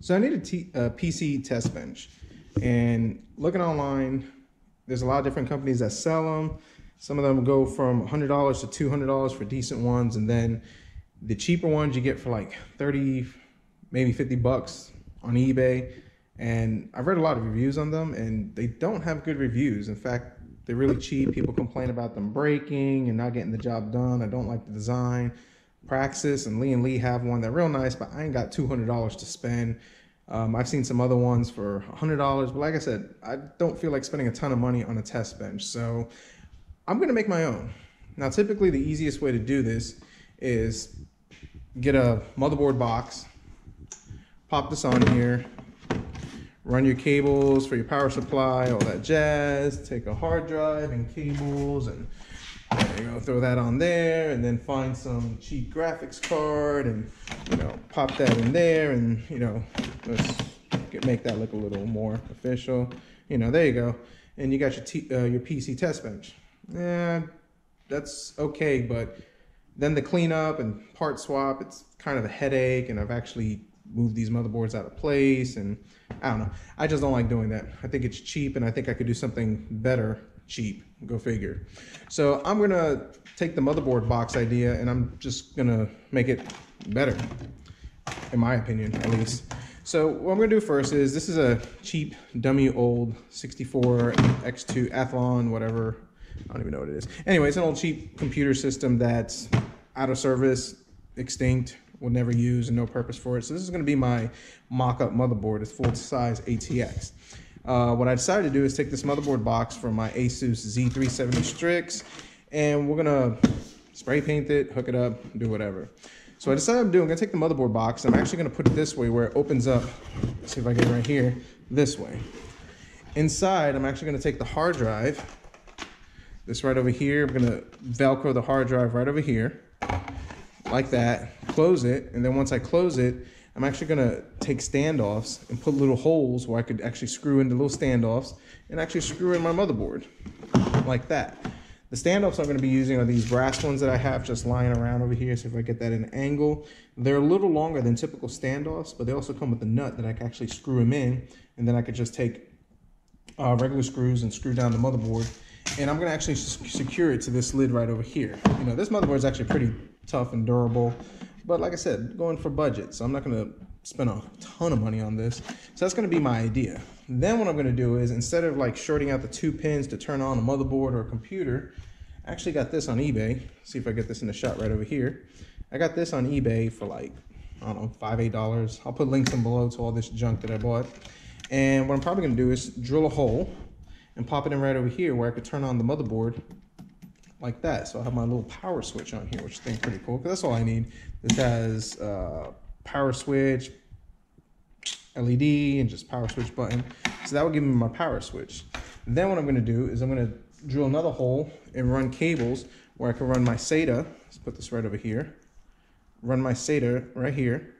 So I need a T, uh, PC test bench, and looking online, there's a lot of different companies that sell them. Some of them go from $100 to $200 for decent ones, and then the cheaper ones you get for like 30, maybe 50 bucks on eBay. And I've read a lot of reviews on them, and they don't have good reviews. In fact, they're really cheap. People complain about them breaking and not getting the job done. I don't like the design. Praxis and Lian Li have one. They're real nice, but I ain't got $200 to spend. Um, I've seen some other ones for $100, but like I said, I don't feel like spending a ton of money on a test bench. So I'm gonna make my own. Now, typically the easiest way to do this is get a motherboard box, pop this on here, run your cables for your power supply, all that jazz, take a hard drive and cables and there you go, throw that on there and then find some cheap graphics card and, you know, pop that in there and, you know, let's get, make that look a little more official. You know, there you go. And you got your, T, uh, your PC test bench. Yeah, that's okay, but then the cleanup and part swap, it's kind of a headache and I've actually moved these motherboards out of place and I don't know. I just don't like doing that. I think it's cheap and I think I could do something better cheap. Go figure. So I'm gonna take the motherboard box idea and I'm just gonna make it better, in my opinion, at least. So what I'm gonna do first is this is a cheap, dummy old 64 X2 Athlon, whatever. I don't even know what it is. Anyway, it's an old cheap computer system that's out of service, extinct, will never use and no purpose for it. So this is gonna be my mock-up motherboard. It's full size ATX. Uh, what I decided to do is take this motherboard box from my Asus Z370 Strix and we're gonna spray paint it, hook it up, do whatever. So I decided I'm doing, I'm gonna take the motherboard box, I'm actually gonna put it this way where it opens up, Let's see if I get it right here, this way. Inside, I'm actually gonna take the hard drive, this right over here, I'm gonna Velcro the hard drive right over here, like that, close it, and then once I close it, I'm actually gonna take standoffs and put little holes where I could actually screw into little standoffs and actually screw in my motherboard like that. The standoffs I'm gonna be using are these brass ones that I have just lying around over here. So if I get that in an angle, they're a little longer than typical standoffs, but they also come with a nut that I can actually screw them in. And then I could just take uh, regular screws and screw down the motherboard. And I'm gonna actually secure it to this lid right over here. You know, this motherboard is actually pretty tough and durable. But like I said, going for budget, so I'm not gonna spend a ton of money on this. So that's gonna be my idea. Then what I'm gonna do is instead of like shorting out the two pins to turn on a motherboard or a computer, I actually got this on eBay. See if I get this in the shot right over here. I got this on eBay for like, I don't know, five, eight dollars. I'll put links in below to all this junk that I bought. And what I'm probably gonna do is drill a hole and pop it in right over here where I could turn on the motherboard like that. So I have my little power switch on here, which I think pretty cool because that's all I need. This has uh, power switch, LED, and just power switch button. So that will give me my power switch. Then what I'm gonna do is I'm gonna drill another hole and run cables where I can run my SATA. Let's put this right over here. Run my SATA right here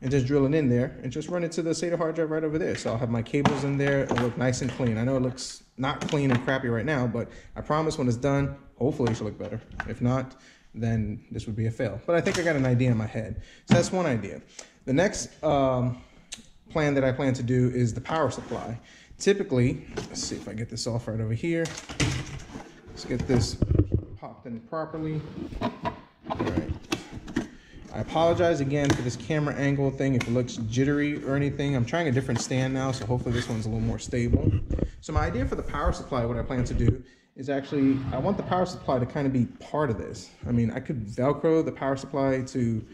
and just drill it in there and just run it to the SATA hard drive right over there. So I'll have my cables in there. It'll look nice and clean. I know it looks not clean and crappy right now, but I promise when it's done, hopefully it should look better. If not, then this would be a fail. But I think I got an idea in my head. So that's one idea. The next um, plan that I plan to do is the power supply. Typically, let's see if I get this off right over here. Let's get this popped in properly. I apologize again for this camera angle thing if it looks jittery or anything. I'm trying a different stand now, so hopefully this one's a little more stable. So my idea for the power supply, what I plan to do is actually, I want the power supply to kind of be part of this. I mean, I could Velcro the power supply to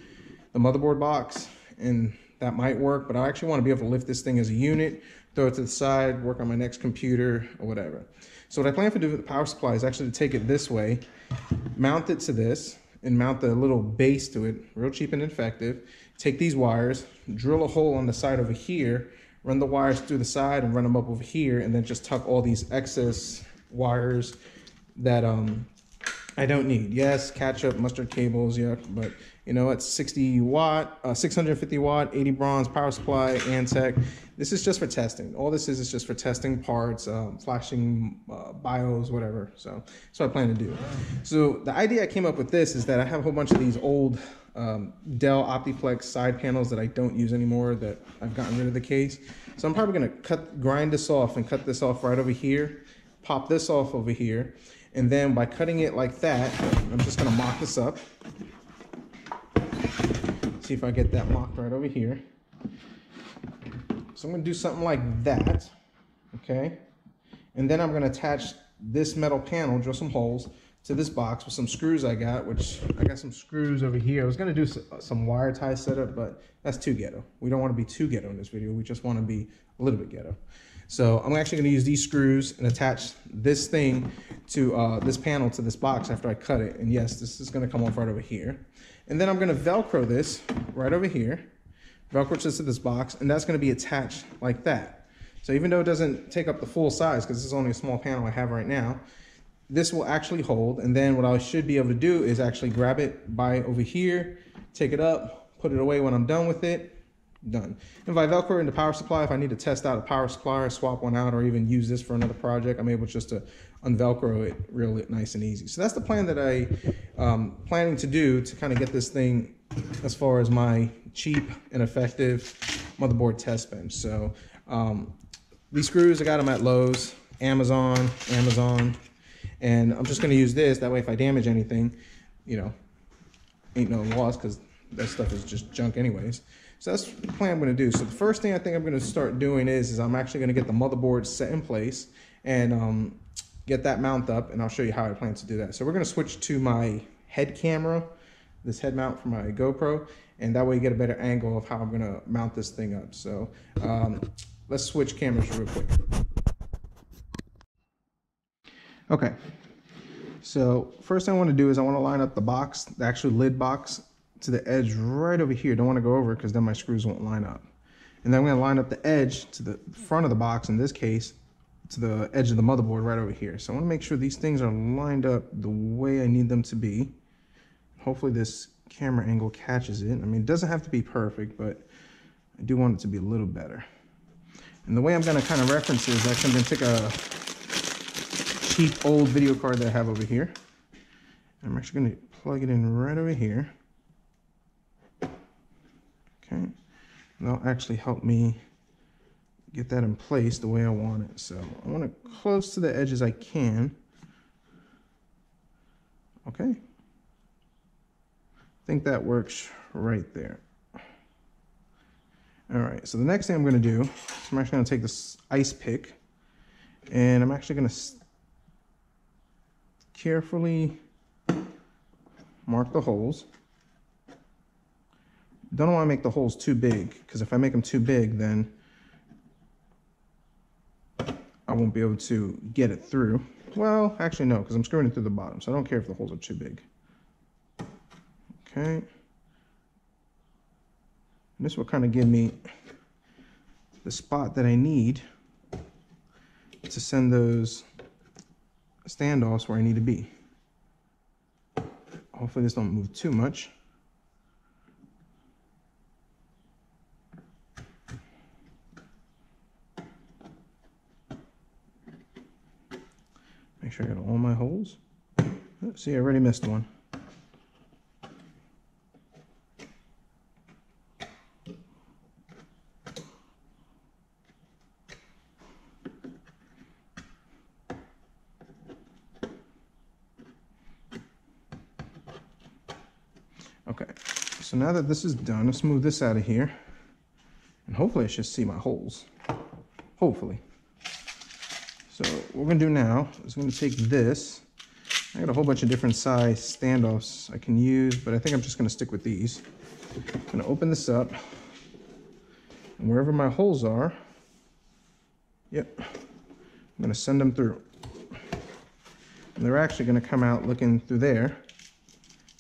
the motherboard box and that might work, but I actually want to be able to lift this thing as a unit, throw it to the side, work on my next computer or whatever. So what I plan to do with the power supply is actually to take it this way, mount it to this, and mount the little base to it, real cheap and effective. Take these wires, drill a hole on the side over here, run the wires through the side and run them up over here, and then just tuck all these excess wires that um, I don't need. Yes, ketchup, mustard cables, yeah, but You know, it's 60 watt, uh, 650 watt, 80 bronze power supply, Antec. This is just for testing. All this is is just for testing parts, um, flashing uh, BIOS, whatever. So that's what I plan to do. So the idea I came up with this is that I have a whole bunch of these old um, Dell Optiplex side panels that I don't use anymore that I've gotten rid of the case. So I'm probably gonna cut, grind this off and cut this off right over here, pop this off over here. And then by cutting it like that, I'm just gonna mock this up. See if I get that mocked right over here. So I'm gonna do something like that, okay? And then I'm gonna attach this metal panel, drill some holes, to this box with some screws I got, which I got some screws over here. I was gonna do some wire tie setup, but that's too ghetto. We don't wanna be too ghetto in this video. We just wanna be a little bit ghetto. So I'm actually gonna use these screws and attach this thing to uh, this panel to this box after I cut it. And yes, this is gonna come off right over here. And then I'm gonna Velcro this right over here, Velcro this to this box, and that's gonna be attached like that. So even though it doesn't take up the full size, because this is only a small panel I have right now, this will actually hold. And then what I should be able to do is actually grab it by over here, take it up, put it away when I'm done with it, done. And I Velcro in the power supply, if I need to test out a power supply or swap one out or even use this for another project, I'm able just to unvelcro it real nice and easy. So that's the plan that I um, planning to do to kind of get this thing as far as my cheap and effective motherboard test bench. So um, these screws, I got them at Lowe's, Amazon, Amazon, and I'm just gonna use this, that way if I damage anything, you know, ain't no loss because that stuff is just junk anyways. So that's the plan I'm gonna do. So the first thing I think I'm gonna start doing is, is I'm actually gonna get the motherboard set in place and um, get that mount up and I'll show you how I plan to do that. So we're gonna switch to my head camera, this head mount for my GoPro, and that way you get a better angle of how I'm gonna mount this thing up. So um, let's switch cameras real quick. Okay, so first thing I want to do is I want to line up the box, the actual lid box, to the edge right over here. Don't want to go over because then my screws won't line up. And then I'm to line up the edge to the front of the box, in this case, to the edge of the motherboard right over here. So I want to make sure these things are lined up the way I need them to be. Hopefully this camera angle catches it. I mean, it doesn't have to be perfect, but I do want it to be a little better. And the way I'm going to kind of reference is actually I'm going to take a cheap old video card that I have over here. I'm actually going to plug it in right over here. Okay. That'll actually help me get that in place the way I want it. So I want it close to the edge as I can. Okay. I think that works right there. All right, so the next thing I'm gonna do is I'm actually gonna take this ice pick and I'm actually gonna carefully mark the holes. Don't want to make the holes too big because if I make them too big then I won't be able to get it through. Well, actually no, because I'm screwing it through the bottom, so I don't care if the holes are too big. Okay. And this will kind of give me the spot that I need to send those standoffs where I need to be. Hopefully this don't move too much. Sure I got all my holes. See, I already missed one. Okay, so now that this is done, let's move this out of here. And hopefully I should see my holes. Hopefully. So what we're gonna do now is I'm gonna take this. I got a whole bunch of different size standoffs I can use, but I think I'm just gonna stick with these. I'm gonna open this up. And wherever my holes are, yep, I'm gonna send them through. And they're actually gonna come out looking through there.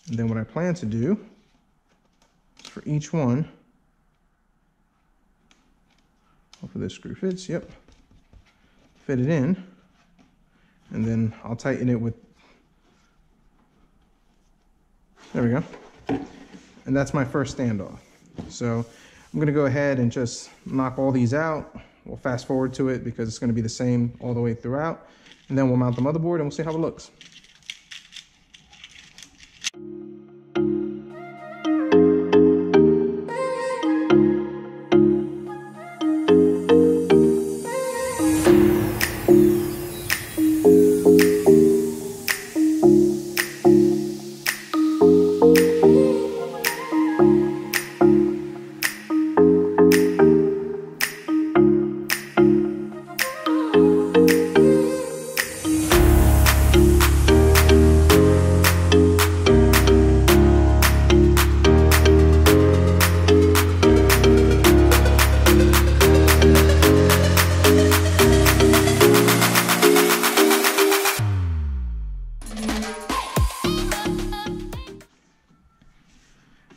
And then what I plan to do for each one, hopefully this screw fits, yep, fit it in, and then I'll tighten it with, there we go. and that's my first standoff. So I'm gonna go ahead and just knock all these out. We'll fast forward to it because it's gonna be the same all the way throughout. And then we'll mount the motherboard and we'll see how it looks.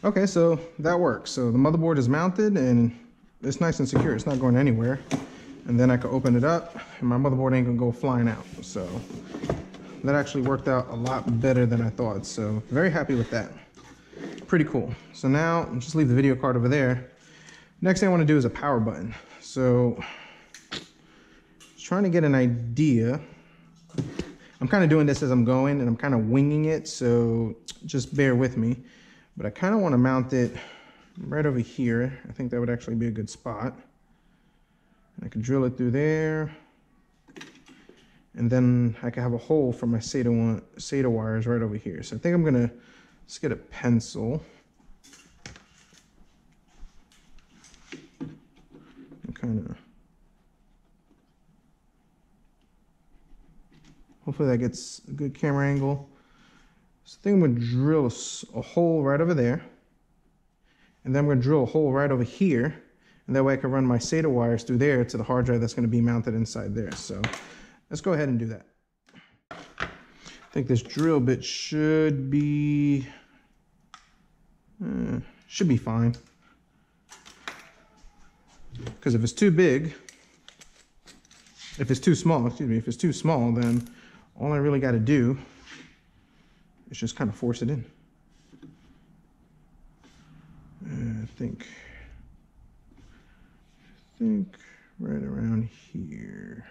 Okay, so that works. So the motherboard is mounted and it's nice and secure. It's not going anywhere. And then I can open it up and my motherboard ain't gonna go flying out. So that actually worked out a lot better than I thought. So very happy with that. Pretty cool. So now just leave the video card over there. Next thing I wanna do is a power button. So trying to get an idea. I'm kind of doing this as I'm going and I'm kind of winging it. So just bear with me but I kind of want to mount it right over here. I think that would actually be a good spot. And I could drill it through there. And then I could have a hole for my SATA, one, SATA wires right over here. So I think I'm going to just get a pencil. And kind of... Hopefully that gets a good camera angle. So I think I'm going to drill a, hole right over there. And then I'm going to drill a hole right over here. And that way I can run my SATA wires through there to the hard drive that's going to be mounted inside there. So let's go ahead and do that. I think this drill bit should be, uh, should be fine. Because if it's too big, if it's too small, excuse me, if it's too small, then all I really got to do it's just kind of force it in. Uh, I think, I think right around here.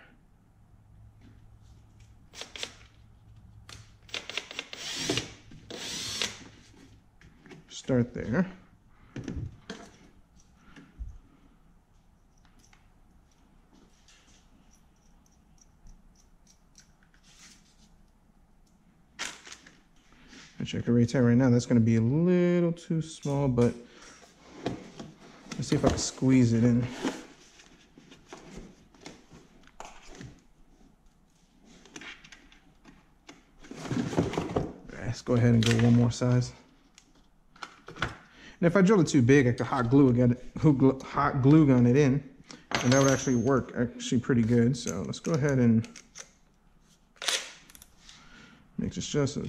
Start there. Check the rate right now. That's going to be a little too small, but let's see if I can squeeze it in. Let's go ahead and go one more size. And if I drill it too big, I could hot glue, it, hot glue gun it in, and that would actually work actually pretty good. So let's go ahead and make this just a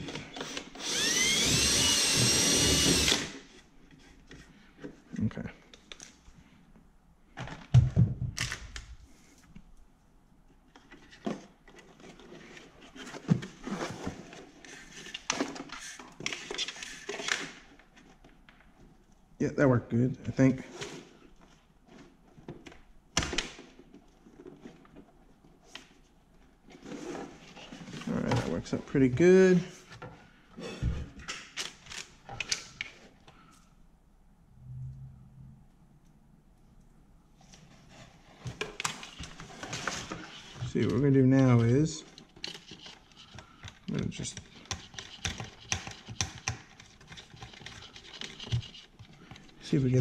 Okay. Yeah, that worked good, I think. All right, that works out pretty good. see what we're gonna do now is I'm gonna just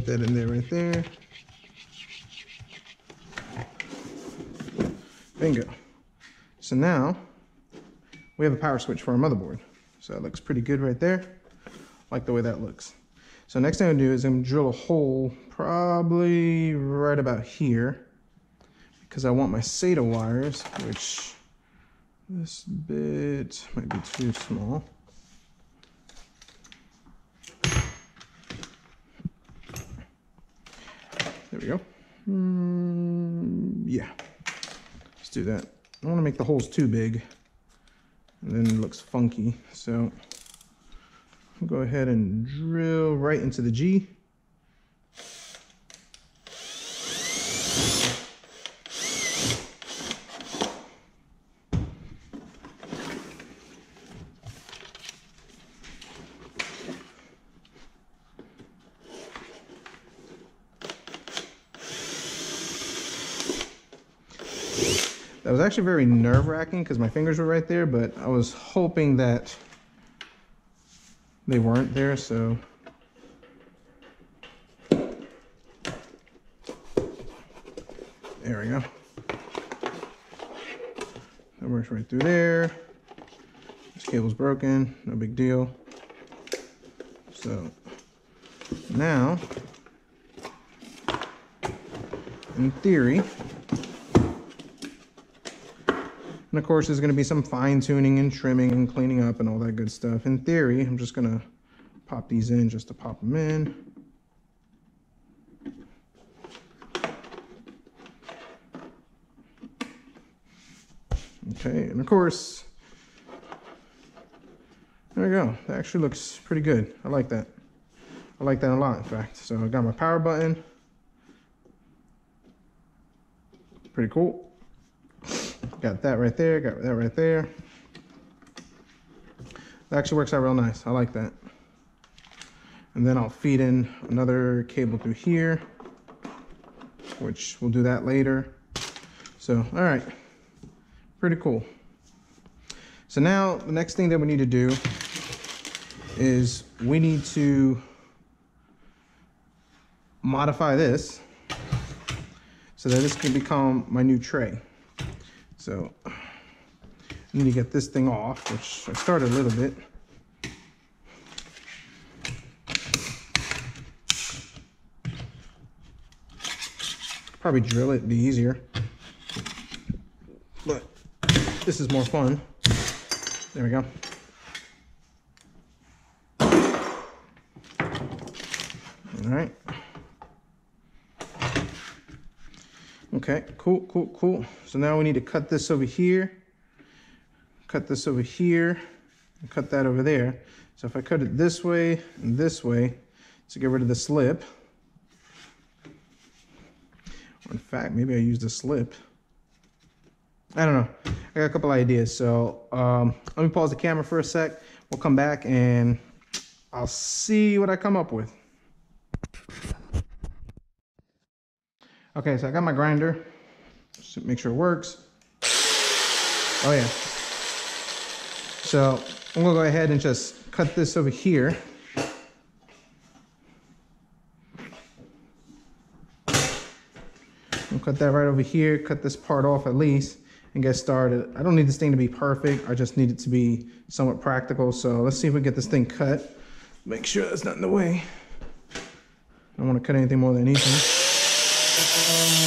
that in there right there. Bingo. So now we have a power switch for our motherboard. So that looks pretty good right there. Like the way that looks. So next thing I'm gonna do is I'm gonna drill a hole probably right about here because I want my SATA wires, which this bit might be too small. We go. Mm, yeah, let's do that. I don't want to make the holes too big and then it looks funky. So go ahead and drill right into the G. actually very nerve wracking because my fingers were right there, but I was hoping that they weren't there, so. There we go. That works right through there. This cable's broken, no big deal. So now, in theory, and of course, there's going to be some fine tuning and trimming and cleaning up and all that good stuff. In theory, I'm just going to pop these in just to pop them in. Okay, and of course, there we go. That actually looks pretty good. I like that. I like that a lot, in fact. So I got my power button. Pretty cool. Got that right there, got that right there. That actually works out real nice. I like that. And then I'll feed in another cable through here, which we'll do that later. So, all right, pretty cool. So now the next thing that we need to do is we need to modify this so that this can become my new tray. So I need to get this thing off, which I started a little bit. Probably drill it, be easier. But this is more fun. There we go. All right. Okay, cool, cool, cool. So now we need to cut this over here, cut this over here, and cut that over there. So if I cut it this way and this way to get rid of the slip, in fact, maybe I use the slip. I don't know. I got a couple ideas. So um, let me pause the camera for a sec. We'll come back and I'll see what I come up with. Okay, so I got my grinder. Just make sure it works. Oh yeah. So I'm gonna go ahead and just cut this over here. I'll cut that right over here, cut this part off at least, and get started. I don't need this thing to be perfect. I just need it to be somewhat practical. So let's see if we get this thing cut. Make sure that's not in the way. I don't want to cut anything more than anything. Yeah.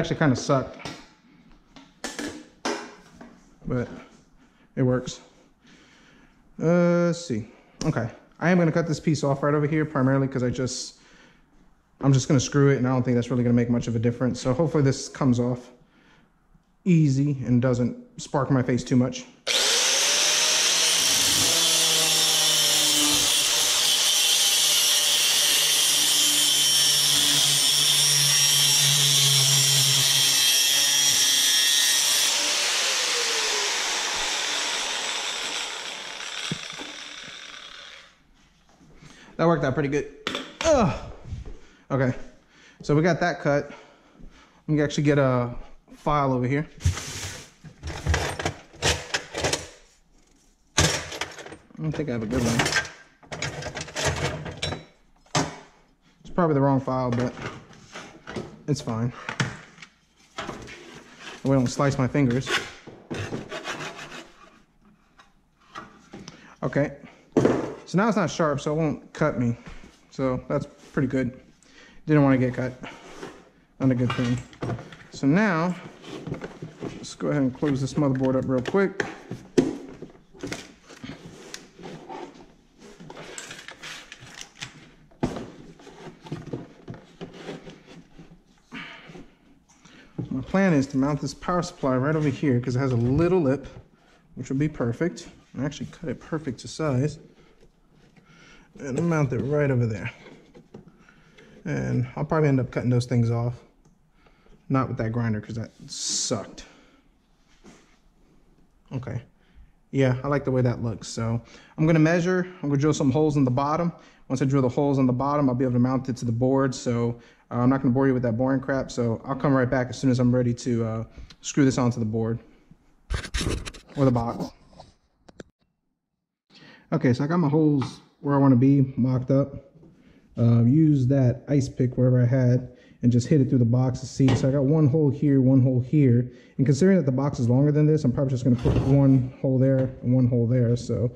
Actually kind of sucked. But it works. Uh, let's see. Okay. I am going to cut this piece off right over here primarily because I just, I'm just going to screw it and I don't think that's really going to make much of a difference. So hopefully this comes off easy and doesn't spark my face too much. Worked out pretty good. Ugh. Okay, so we got that cut. We can actually get a file over here. I don't think I have a good one. It's probably the wrong file, but it's fine. I don't slice my fingers. Okay, so now it's not sharp, so it won't cut me. So that's pretty good. Didn't want to get cut. Not a good thing. So now, let's go ahead and close this motherboard up real quick. My plan is to mount this power supply right over here because it has a little lip, which would be perfect. I actually cut it perfect to size. And I'll mount it right over there. And I'll probably end up cutting those things off. Not with that grinder because that sucked. Okay. Yeah, I like the way that looks. So I'm gonna measure, I'm gonna drill some holes in the bottom. Once I drill the holes on the bottom, I'll be able to mount it to the board. So uh, I'm not gonna bore you with that boring crap. So I'll come right back as soon as I'm ready to uh, screw this onto the board or the box. Okay, so I got my holes where I wanna be mocked up. Uh, use that ice pick wherever I had and just hit it through the box to see. So I got one hole here, one hole here. And considering that the box is longer than this, I'm probably just gonna put one hole there and one hole there. So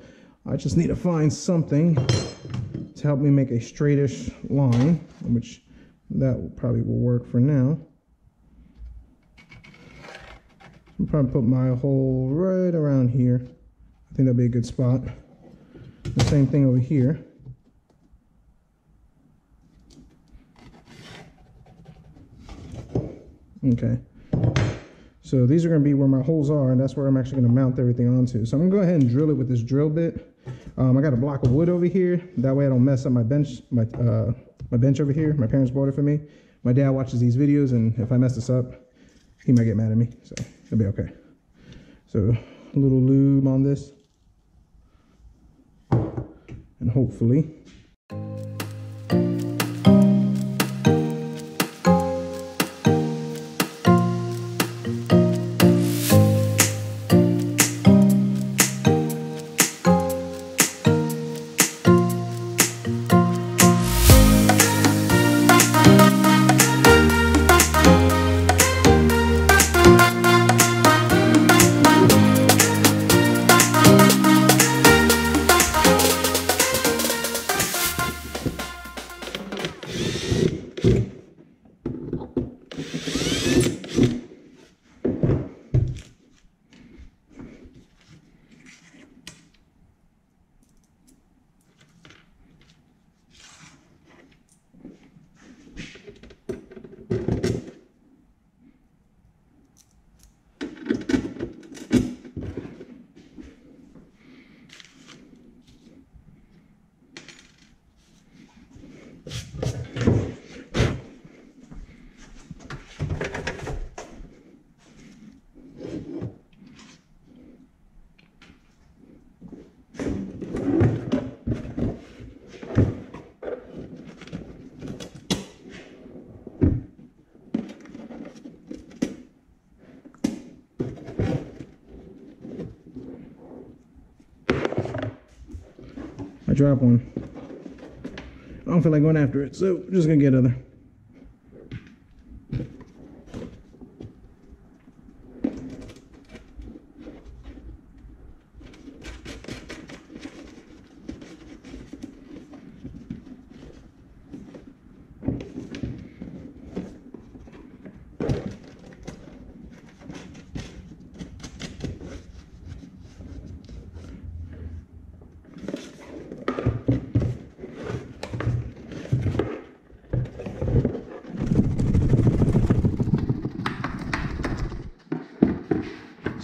I just need to find something to help me make a straightish line, which that probably will work for now. I'll probably put my hole right around here. I think that'd be a good spot. The same thing over here. Okay. So these are going to be where my holes are, and that's where I'm actually going to mount everything onto. So I'm going to go ahead and drill it with this drill bit. Um, I got a block of wood over here. That way I don't mess up my bench, my, uh, my bench over here. My parents bought it for me. My dad watches these videos, and if I mess this up, he might get mad at me. So it'll be okay. So a little lube on this. And hopefully I drop one. I don't feel like going after it, so we're just gonna get other.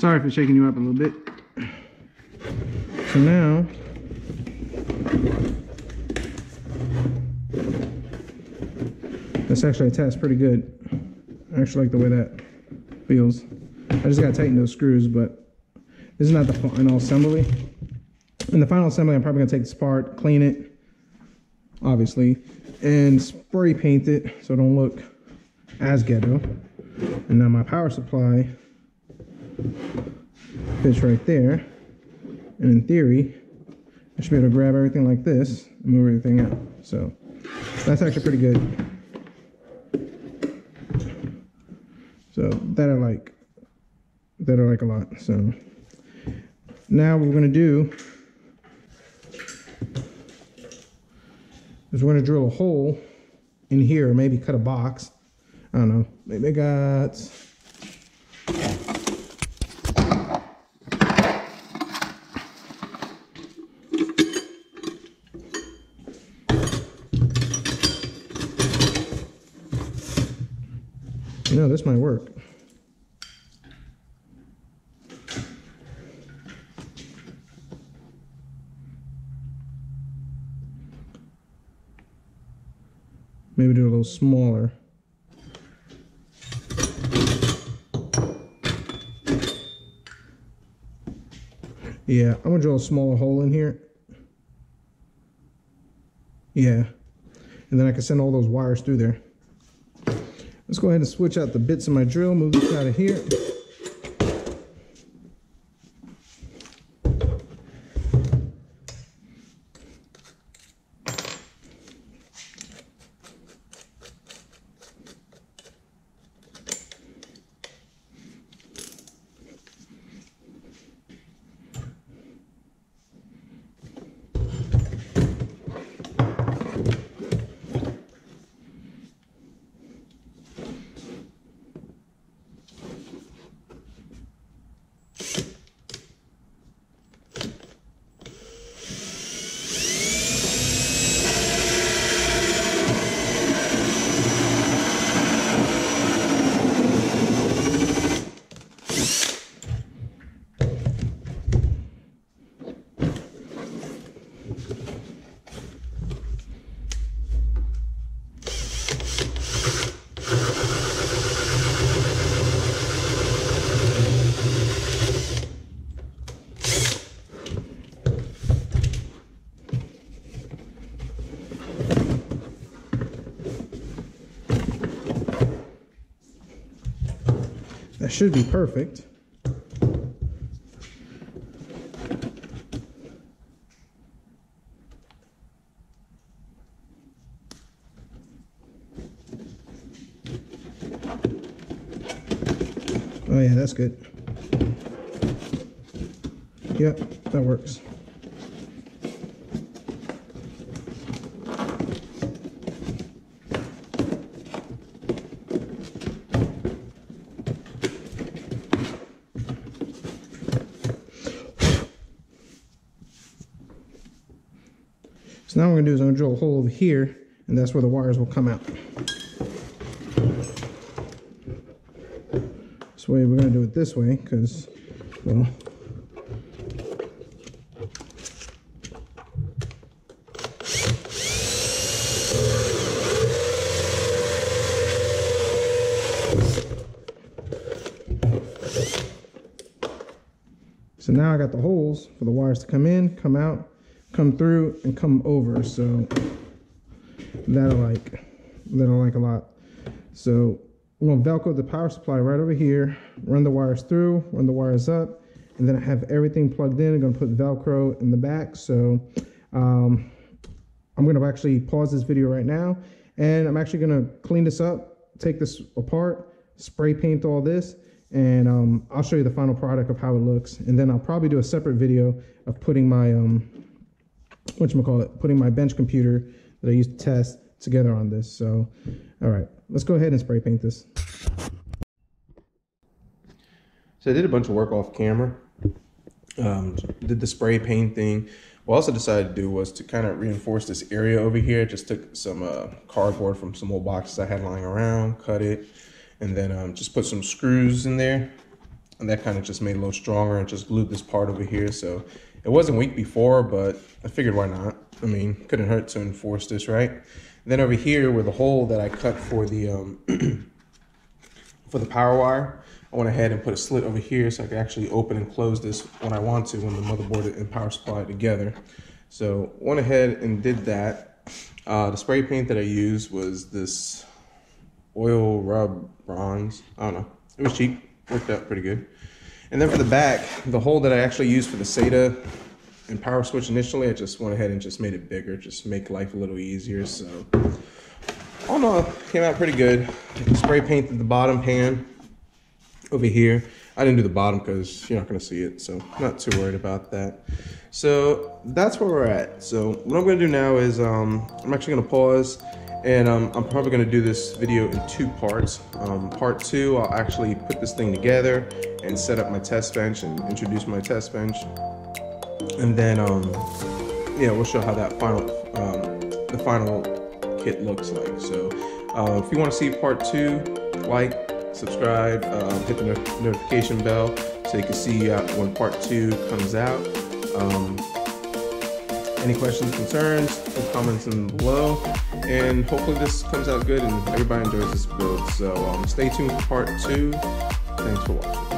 Sorry for shaking you up a little bit. So now, that's actually attached pretty good. I actually like the way that feels. I just gotta tighten those screws, but this is not the final assembly. In the final assembly, I'm probably gonna take this apart, clean it, obviously, and spray paint it so it don't look as ghetto. And now my power supply fits right there. And in theory, I should be able to grab everything like this and move everything out. So that's actually pretty good. So that I like. That I like a lot. So now what we're gonna do is we're gonna drill a hole in here, maybe cut a box. I don't know. Maybe I got This might work. Maybe do a little smaller. Yeah, I'm gonna drill a smaller hole in here. Yeah. And then I can send all those wires through there. Let's go ahead and switch out the bits of my drill, move this out of here. Should be perfect. Oh yeah, that's good. Yep, that works. So now what I'm gonna do is I'm gonna drill a hole over here and that's where the wires will come out. This way we're gonna do it this way because, well, So now I got the holes for the wires to come in, come out, come through, and come over. So that I like. That I like a lot. So I'm gonna Velcro the power supply right over here, run the wires through, run the wires up, and then I have everything plugged in. I'm gonna put Velcro in the back. So um, I'm gonna actually pause this video right now, and I'm actually gonna clean this up, take this apart, spray paint all this, and um, I'll show you the final product of how it looks. And then I'll probably do a separate video of putting my, um, whatchamacallit, putting my bench computer that I used to test together on this. So, all right, let's go ahead and spray paint this. So I did a bunch of work off camera. Um, did the spray paint thing. What I also decided to do was to kind of reinforce this area over here. Just took some uh, cardboard from some old boxes I had lying around, cut it, and then um, just put some screws in there. And that kind of just made it a little stronger and just glued this part over here. So it wasn't weak before, but I figured why not? I mean, couldn't hurt to enforce this, right? then over here where the hole that I cut for the um, for the power wire, I went ahead and put a slit over here so I could actually open and close this when I want to when the motherboard and power supply together. So went ahead and did that. Uh, the spray paint that I used was this oil rub bronze. I don't know. It was cheap. Worked out pretty good. And then for the back, the hole that I actually used for the SATA and power switch initially, I just went ahead and just made it bigger, just make life a little easier. So all in all, came out pretty good. Spray painted the bottom pan over here. I didn't do the bottom because you're not going to see it, so not too worried about that. So that's where we're at. So what I'm going to do now is um, I'm actually going to pause and um, I'm probably going to do this video in two parts. Um, part two, I'll actually put this thing together and set up my test bench and introduce my test bench. And then, um, yeah, we'll show how that final, um, the final kit looks like. So uh, if you want to see part two, like, subscribe, um, hit the no- notification bell so you can see uh, when part two comes out. Any questions, concerns, leave comments in below. And hopefully this comes out good and everybody enjoys this build. So um, stay tuned for part two. Thanks for watching.